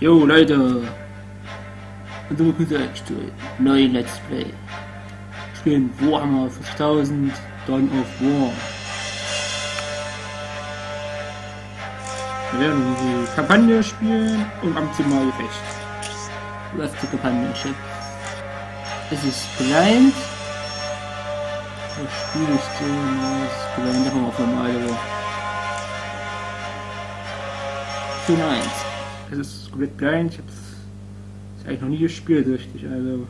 Jo Leute, und du gesagt, neue Let's Play. Spielen Warhammer 5000, Dawn of War. Wir werden die Kampagne spielen und am Zimmer Gefecht. Läuft die Kampagne Shit. Es ist blind. Das Spiel ist so, ist blind, einfach mal auf normal, aber. Szene 1. Es ist komplett blind, ich hab's ist eigentlich noch nie gespielt, richtig, also.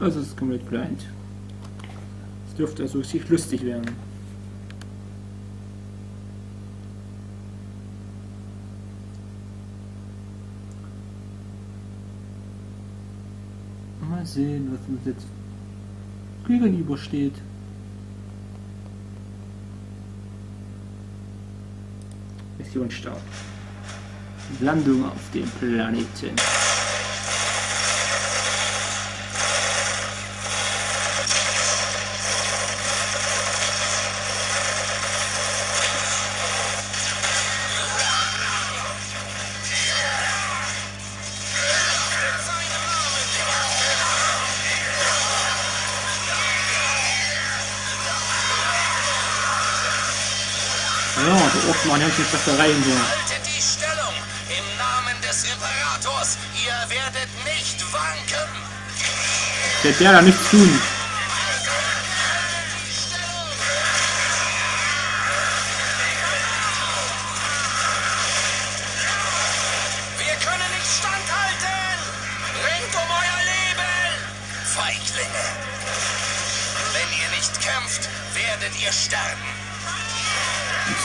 Also es ist komplett blind. Es dürfte also richtig lustig werden. Mal sehen, was uns jetzt gegenübersteht. Mission Start. Landung auf dem Planeten. Ja, hält sich das da rein so. Haltet die Stellung! Im Namen des Imperators! Ihr werdet nicht wanken! Der da nichts tun.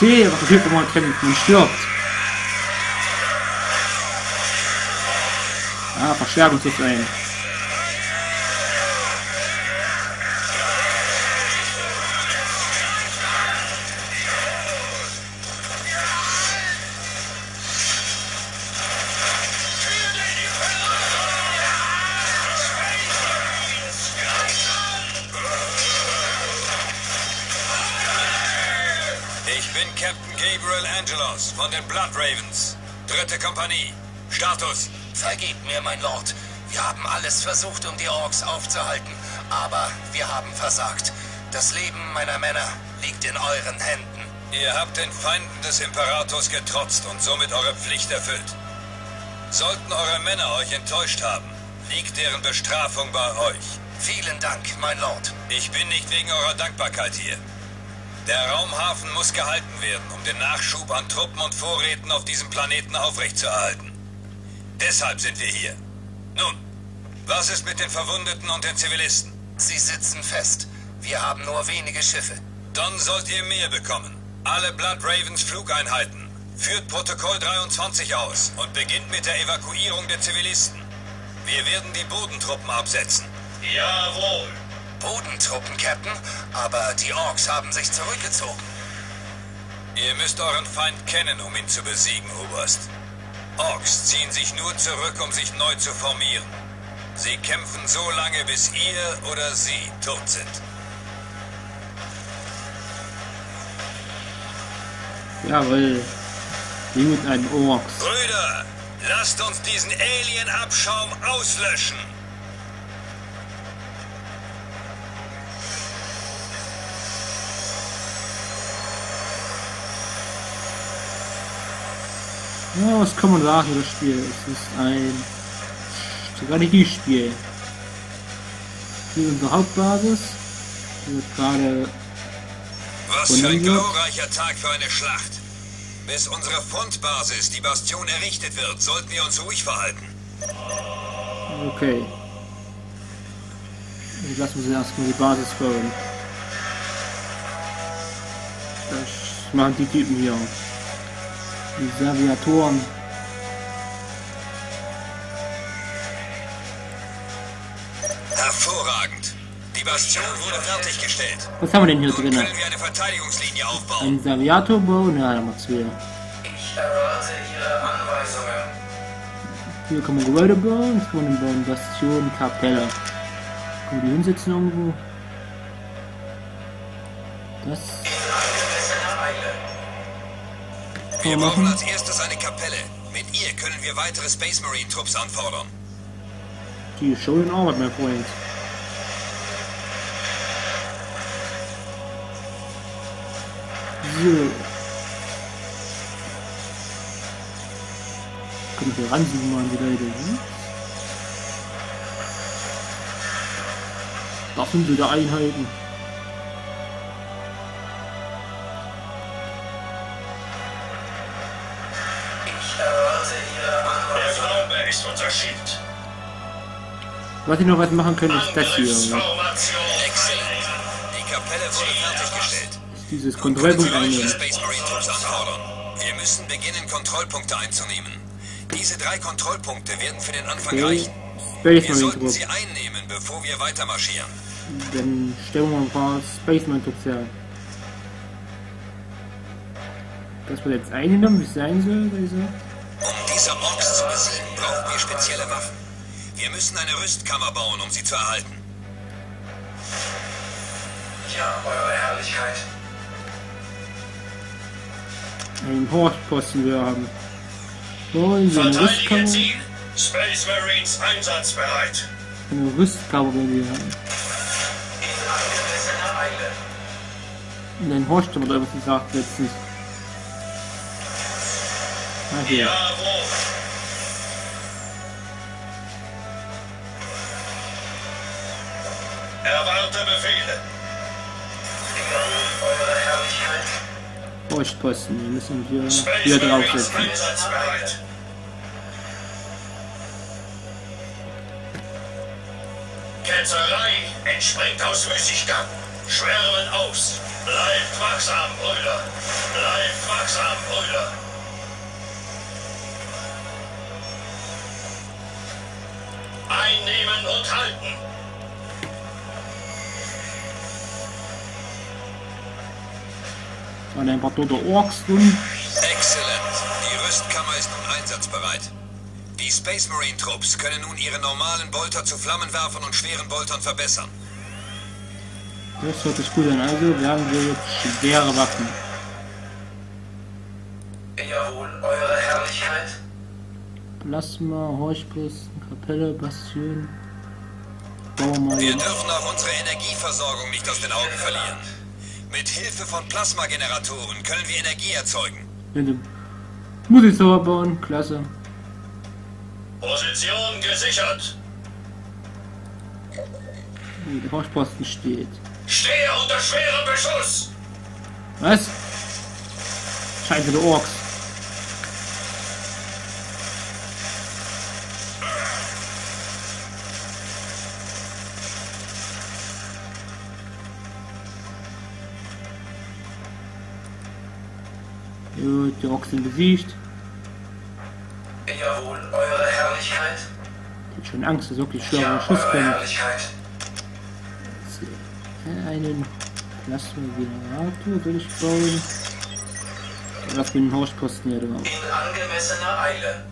fair, was ich hier gemacht habe, wie stirbt. Ah, verschlagen zu sein. Angelos von den Blood Ravens. Dritte Kompanie. Status. Vergebt mir, mein Lord. Wir haben alles versucht, um die Orks aufzuhalten. Aber wir haben versagt. Das Leben meiner Männer liegt in euren Händen. Ihr habt den Feinden des Imperators getrotzt und somit eure Pflicht erfüllt. Sollten eure Männer euch enttäuscht haben, liegt deren Bestrafung bei euch. Vielen Dank, mein Lord. Ich bin nicht wegen eurer Dankbarkeit hier. Der Raumhafen muss gehalten werden, um den Nachschub an Truppen und Vorräten auf diesem Planeten aufrechtzuerhalten. Deshalb sind wir hier. Nun, was ist mit den Verwundeten und den Zivilisten? Sie sitzen fest. Wir haben nur wenige Schiffe. Dann sollt ihr mehr bekommen. Alle Blood Ravens Flugeinheiten. Führt Protokoll 23 aus und beginnt mit der Evakuierung der Zivilisten. Wir werden die Bodentruppen absetzen. Jawohl. Bodentruppen, Captain, aber die Orks haben sich zurückgezogen. Ihr müsst euren Feind kennen, um ihn zu besiegen, Oberst. Orks ziehen sich nur zurück, um sich neu zu formieren. Sie kämpfen so lange, bis ihr oder sie tot sind. Jawohl. Die mit einem Orks. Brüder, lasst uns diesen Alien-Abschaum auslöschen. Ja, was kann man sagen das Spiel? Es ist ein Strategiespiel. Hier ist unsere Hauptbasis. Die wird gerade Was für ein glorreicher Tag für eine Schlacht. Bis unsere Frontbasis, die Bastion, errichtet wird, sollten wir uns ruhig verhalten. Okay. Jetzt lassen wir sie erstmal die Basis bauen. Das machen die Typen hier. Die Serviatoren. Hervorragend. Die Bastion wurde fertiggestellt. Was haben wir denn hier drin? können wir eine Verteidigungslinie aufbauen. Ein Serviator bauen? Ja, da macht's wieder. Ich erwarte Ihre Anweisungen. Hier kann man Gebäude bauen. Jetzt kann man bauen Bastion, Kapelle. Können wir die hinsetzen irgendwo? Das. In angemessener Eile. Wir brauchen machen. als erstes eine Kapelle. Mit ihr können wir weitere Space Marine Trupps anfordern. Die ist schon in Arbeit, mein Freund. So. Können wir ranzoomen an die Leute, hm? Das sind wieder Einheiten. Was ich noch was machen können, ist das hier. Angriffsformation. Exzellent. Die Kapelle wurde fertiggestellt. Dieses Kontrollpunkt einnehmen. Wir müssen beginnen, Kontrollpunkte einzunehmen. Diese drei Kontrollpunkte werden für den Anfang Okay. reichen. Space Wir sollten sie einnehmen, bevor wir weiter marschieren. Dann stellen wir ein paar Space Marine Trupps her. Das wird jetzt eingenommen, wie es sein soll. Um diese Orks zu besiegen, brauchen wir spezielle Waffen. Wir müssen eine Rüstkammer bauen, um sie zu erhalten. Ja, Eure Herrlichkeit. einen Horstposten wir haben. Wollen wir eine Rüstkammer? Ziel. Space Marines einsatzbereit. Eine Rüstkammer wollen wir haben. In angemessener Eile. Und ein Horst haben wir da was gesagt letztens. Ah, hier. Jawohl. Erwarte Befehle. Eure Herrlichkeit. Horstposten, die müssen wir Space hier draufsetzen. Ketzerei entspringt aus Müßiggang. Schwärmen aus. Bleibt wachsam, Brüder. Bleibt wachsam, Brüder. Einnehmen und halten. Und ein paar tote Orks drin. Exzellent. Die Rüstkammer ist nun einsatzbereit. Die Space Marine Trupps können nun ihre normalen Bolter zu Flammenwerfern und schweren Boltern verbessern. Das hört sich gut an. Also, wir haben hier jetzt schwere Waffen. Jawohl, Eure Herrlichkeit. Plasma, Horstposten, Kapelle, Bastion. Wir Wir dürfen auch unsere Energieversorgung nicht aus den Augen verlieren. Mit Hilfe von Plasmageneratoren können wir Energie erzeugen. Bitte. Muss ich sauber bauen? Klasse. Position gesichert. Der Horstposten steht. Stehe unter schwerem Beschuss. Was? Scheiße, der Orks. Gut, die sind besiegt. Jawohl, Eure Herrlichkeit. Ich hab schon Angst, dass wirklich Ja, schwerer Schuss kommt. Einen Plasma-Generator will ich bauen. Was mit dem Horstposten hier drauf? In angemessener Eile.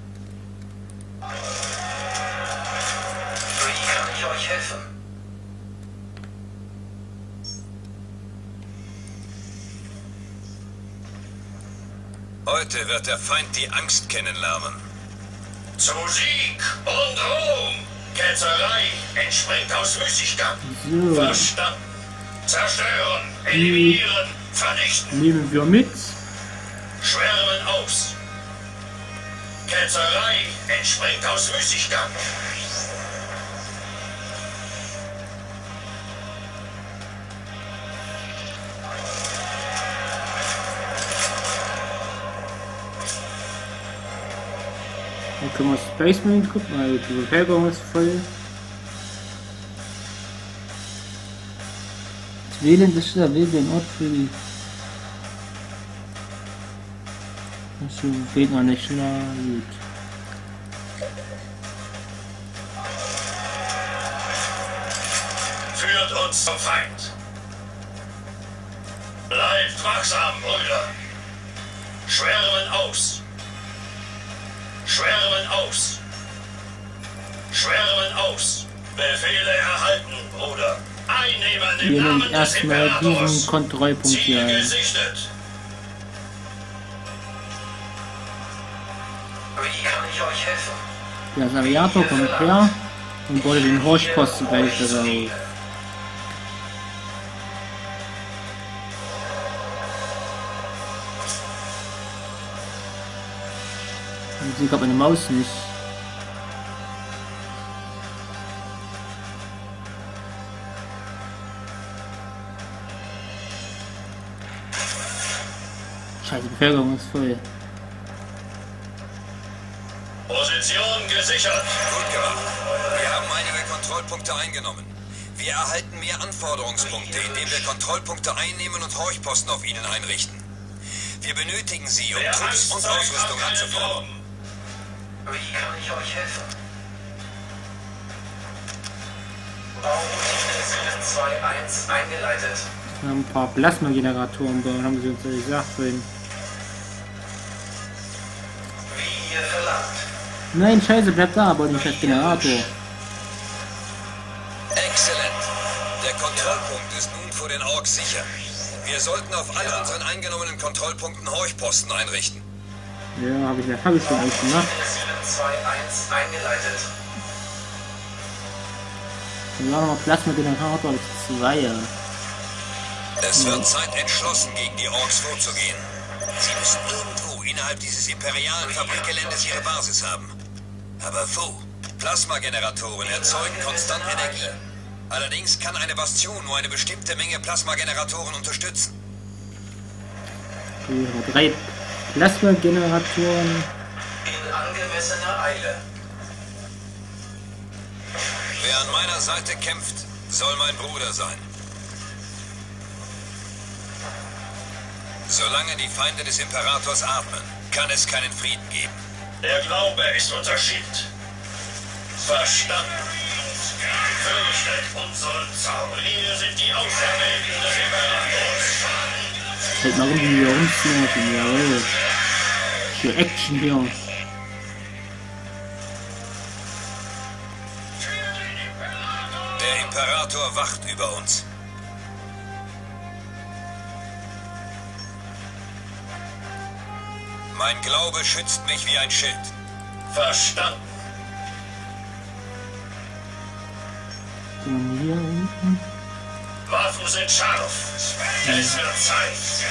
Heute wird der Feind die Angst kennenlernen. Zu Sieg und Ruhm. Ketzerei entspringt aus Müßiggang. So, Verstanden. Zerstören, eliminieren, vernichten, nehmen wir mit. schwärmen aus. Ketzerei entspringt aus Müßiggang. Dann können wir Space Marine gucken, weil die Bevölkerung ist voll. Das Wählen des da wählt den Ort für die. Das geht noch nicht, na gut. Führt uns zum Feind. Bleibt wachsam, Brüder. Schwärmen aus. Schwärmen aus. Schwärmen aus. Befehle erhalten, Bruder. Einnehmen im Wir nehmen erstmal diesen Kontrollpunkt hier ein. gesichtet. Wie kann ich euch helfen? Der Aviator kommt her und wollte den Horchposten gleich darauf. Ich sehe gerade meine Maus nicht. Scheiße, Bevölkerung ist voll. Position gesichert. Gut gemacht. Wir haben einige Kontrollpunkte eingenommen. Wir erhalten mehr Anforderungspunkte, indem wir Kontrollpunkte einnehmen und Horchposten auf ihnen einrichten. Wir benötigen sie, um Trupps und Ausrüstung anzufordern. Wie kann ich euch helfen? Bauroutine 721 eingeleitet. Wir haben ein paar Plasmageneratoren bauen, haben sie uns ja gesagt vorhin. Wie ihr verlangt. Nein, scheiße, bleib da, aber nicht als Generator. Exzellent. Der Kontrollpunkt ist nun vor den Orks sicher. Wir sollten auf all unseren eingenommenen Kontrollpunkten Horchposten einrichten. Ja, habe ich, hab ich schon alles gemacht. 721 eingeleitet. Dann war nochmal Plasmagenerator als Zweier. Es wird Zeit, entschlossen gegen die Orks vorzugehen. Sie müssen irgendwo innerhalb dieses imperialen Fabrikgeländes ihre Basis haben. Aber wo? Plasmageneratoren erzeugen konstant Energie. Allerdings kann eine Bastion nur eine bestimmte Menge Plasmageneratoren unterstützen. Aber drei Plasmageneratoren. In angemessener Eile. Wer an meiner Seite kämpft, soll mein Bruder sein. Solange die Feinde des Imperators atmen, kann es keinen Frieden geben. Der Glaube ist unser Schild. Verstanden. Fürchtet unseren Zauber. Wir sind die Auserwählten des Imperators. Halt mal rum, wie wir rumsnurfen, jawohl. Für Action hier. Der Imperator wacht über uns. Mein Glaube schützt mich wie ein Schild. Verstanden. Und hier unten. Waffen sind scharf. Es wird Zeit.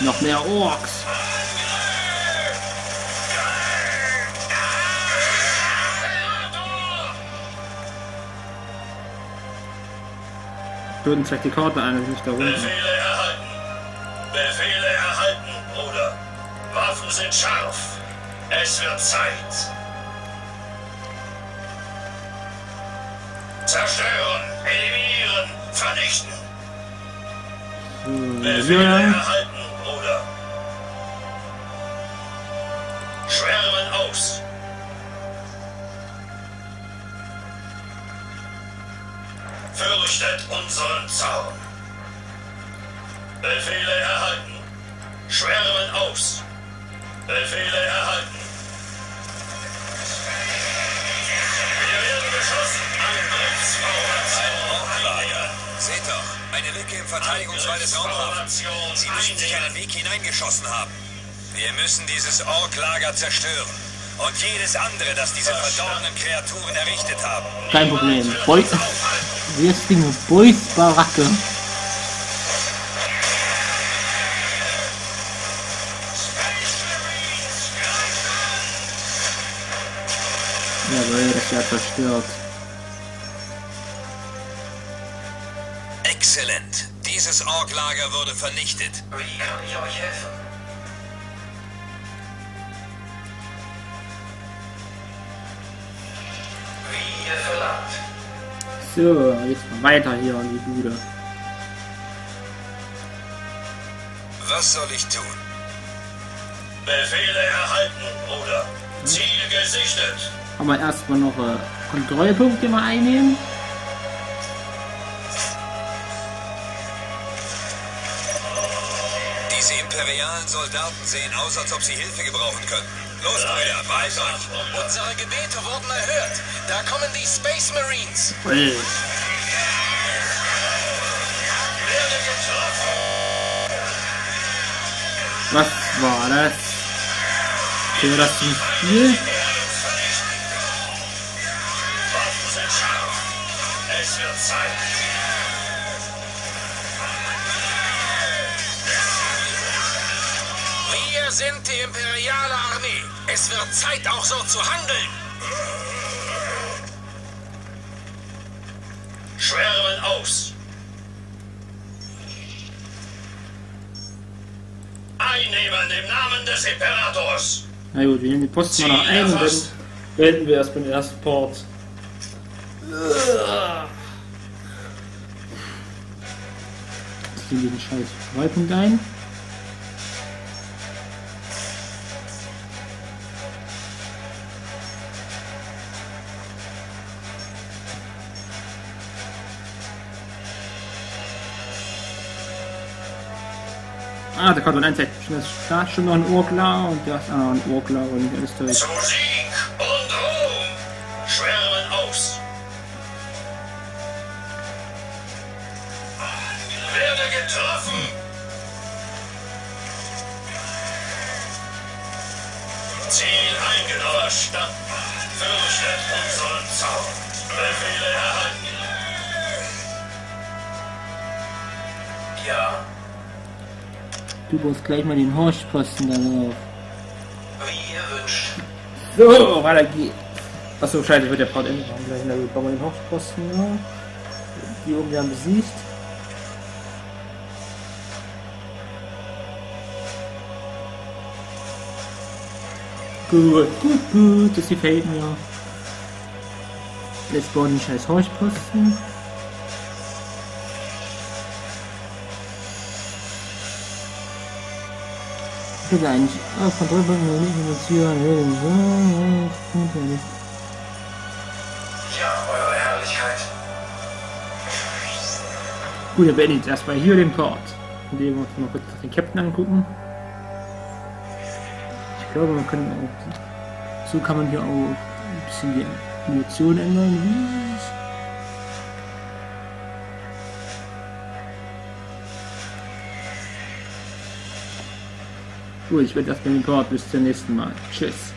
Noch mehr Orks. Würden vielleicht die Karte ein, dass ich da unten. Befehle erhalten. Befehle erhalten, Bruder. Waffen sind scharf. Es wird Zeit. Zerstören, eliminieren, vernichten. Befehle ja. erhalten, Bruder. Schwärmen aus. Fürchtet unseren Zorn. Befehle erhalten. Schwärmen aus. Befehle erhalten. Verteidigungswall des Raumhafens. Sie müssen sich einen Weg hineingeschossen haben. Wir müssen dieses Orklager zerstören. Und jedes andere, das diese verdorbenen Kreaturen errichtet haben. Kein Problem. Boy Wie ist Ding? Boys Baracke. Jawohl, das ist ja zerstört. Orklager wurde vernichtet. Wie kann ich euch helfen? Wie ihr verlangt. So, jetzt mal weiter hier in die Bude. Was soll ich tun? Befehle erhalten, Bruder. Ziel gesichtet. Haben wir erstmal noch äh, Kontrollpunkte mal einnehmen. Imperialen Soldaten sehen aus, als ob sie Hilfe gebrauchen könnten. Los, Brüder, beeilt euch. Unsere Gebete wurden erhört. Da kommen die Space Marines. Was war das? Okay, das Spiel. Waffen sind scharf. Es wird Zeit. Wir sind die imperiale Armee. Es wird Zeit, auch so zu handeln. Schwärmen aus. Einnehmen im Namen des Imperators. Na gut, wir nehmen die Posten mal noch ein und dann beenden wir erstmal den ersten Port. Jetzt ziehen wir den scheiß Streitpunkt ein. Ah, da kommt ein Einzeit. Da ist schon noch ein Urklar und da ist noch ein Urklar und alles durch. Zu Sieg und Ruhm. Schwärmen aus. Werde getroffen. Ziel eingenommen. Stadt. Fürchtet unseren Du brauchst gleich mal den Horchposten da drauf. So, weiter geht's. Achso, scheiße, wird der Part enden. Machen gleich na gut, bauen wir den Horchposten noch. Die oben werden besiegt. Gut, gut, gut, das gefällt mir. Jetzt bauen den scheiß Horchposten. Ich will eigentlich ah, Kontrollpunkte nicht finanzieren. Ja, Eure Herrlichkeit. Gut, dann beende ich jetzt erstmal hier den Part. Indem wir uns mal kurz den Captain angucken. Ich glaube, man kann auch. So kann man hier auch ein bisschen die Emotionen ändern. Gut, ich werde erstmal den Part bis zum nächsten Mal. Tschüss.